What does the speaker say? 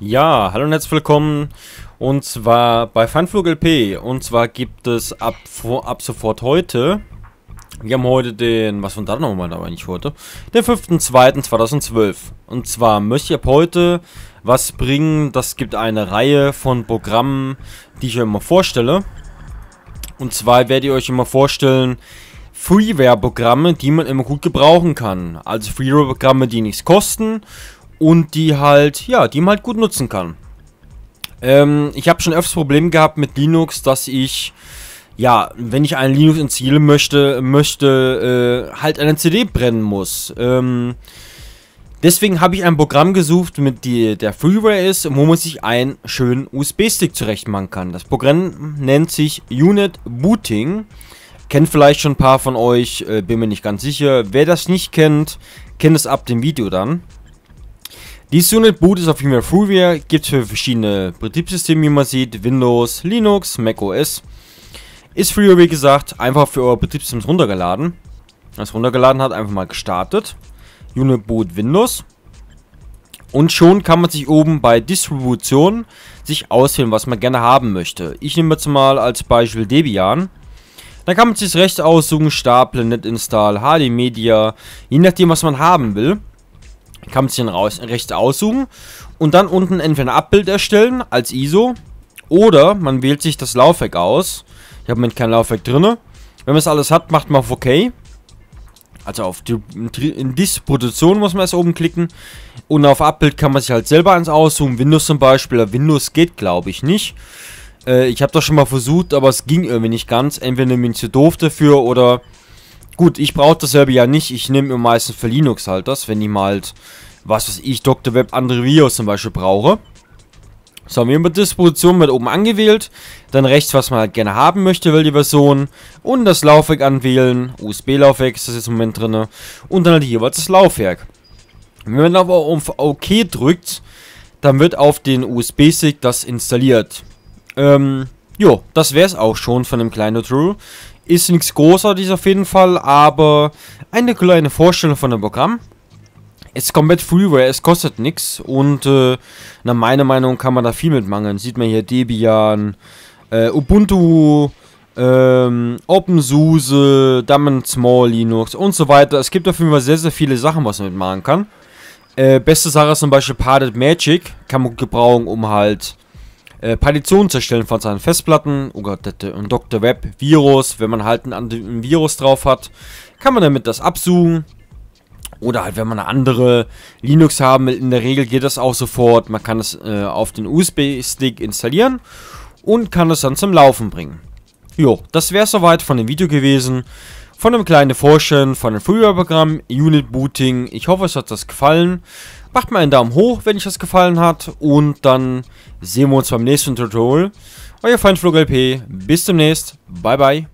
Ja, hallo und herzlich willkommen. Und zwar bei Funflug LP. Und zwar gibt es ab, ab sofort heute. Wir haben heute den. Was von da nochmal aber nicht heute? Den 5.2.2012. Und zwar möchte ich ab heute was bringen. Das gibt eine Reihe von Programmen, die ich euch immer vorstelle. Und zwar werde ich euch immer vorstellen. Freeware-Programme, die man immer gut gebrauchen kann. Also Freeware-Programme, die nichts kosten und die halt, ja, die man halt gut nutzen kann. Ähm, ich habe schon öfters Probleme gehabt mit Linux, dass ich, ja, wenn ich einen Linux installieren möchte, möchte, äh, halt eine CD brennen muss. Ähm, deswegen habe ich ein Programm gesucht, mit die, der Freeware ist, wo man sich einen schönen USB-Stick zurechtmachen kann. Das Programm nennt sich Unit Booting. Kennt vielleicht schon ein paar von euch, äh, bin mir nicht ganz sicher. Wer das nicht kennt, kennt es ab dem Video dann. Dieses Unit Boot ist auf jeden Fall Freeware, gibt es für verschiedene Betriebssysteme, wie man sieht, Windows, Linux, Mac OS. Ist Freeware, wie gesagt, einfach für euer Betriebssystem runtergeladen. Das runtergeladen hat, einfach mal gestartet. Unit Boot Windows. Und schon kann man sich oben bei Distribution sich auswählen, was man gerne haben möchte. Ich nehme jetzt mal als Beispiel Debian. Dann kann man sich das rechts aussuchen, Stapeln, NetInstall, HD Media, je nachdem, was man haben will kann man sich dann raus, rechts aussuchen und dann unten entweder ein Abbild erstellen als ISO oder man wählt sich das Laufwerk aus. Ich habe mit kein Laufwerk drin. Wenn man das alles hat, macht man auf OK. Also auf die, in Disposition muss man erst oben klicken. Und auf Abbild kann man sich halt selber eins aussuchen. Windows zum Beispiel. Windows geht, glaube ich, nicht. Äh, ich habe das schon mal versucht, aber es ging irgendwie nicht ganz. Entweder bin ich zu doof dafür oder Gut, ich brauche dasselbe ja nicht. Ich nehme mir meistens für Linux halt das, wenn ich mal halt, was weiß ich, Dr. Web andere Videos zum Beispiel brauche. So, wir haben die Disposition mit oben angewählt. Dann rechts, was man halt gerne haben möchte, will die Version. Und das Laufwerk anwählen. USB-Laufwerk ist das jetzt im Moment drin. Und dann halt jeweils das Laufwerk. Wenn man aber auf OK drückt, dann wird auf den USB-Stick das installiert. Ähm, jo, das wäre es auch schon von dem kleinen Tutorial. Ist nichts Großartiges auf jeden Fall, aber eine kleine Vorstellung von dem Programm. Es ist komplett Freeware, es kostet nichts und äh, nach meiner Meinung kann man da viel mitmangeln. Sieht man hier Debian, äh, Ubuntu, ähm, OpenSUSE, Damen Small Linux und so weiter. Es gibt auf jeden Fall sehr, sehr viele Sachen, was man mitmachen kann. Äh, beste Sache ist zum Beispiel Parted Magic, kann man gebrauchen, um halt äh, Partitionen zu erstellen von seinen Festplatten. Oh Gott, ein Dr. Web Virus. Wenn man halt ein, ein Virus drauf hat, kann man damit das absuchen. Oder halt, wenn man eine andere Linux haben will, in der Regel geht das auch sofort. Man kann es äh, auf den USB-Stick installieren und kann es dann zum Laufen bringen. Jo, das wäre soweit von dem Video gewesen. Von einem kleinen Vorstellen von dem Freeware-Programm, Unit Booting. Ich hoffe, es hat das gefallen. Macht mal einen Daumen hoch, wenn euch das gefallen hat. Und dann sehen wir uns beim nächsten Tutorial. Euer Feind LP. Bis demnächst. Bye, bye.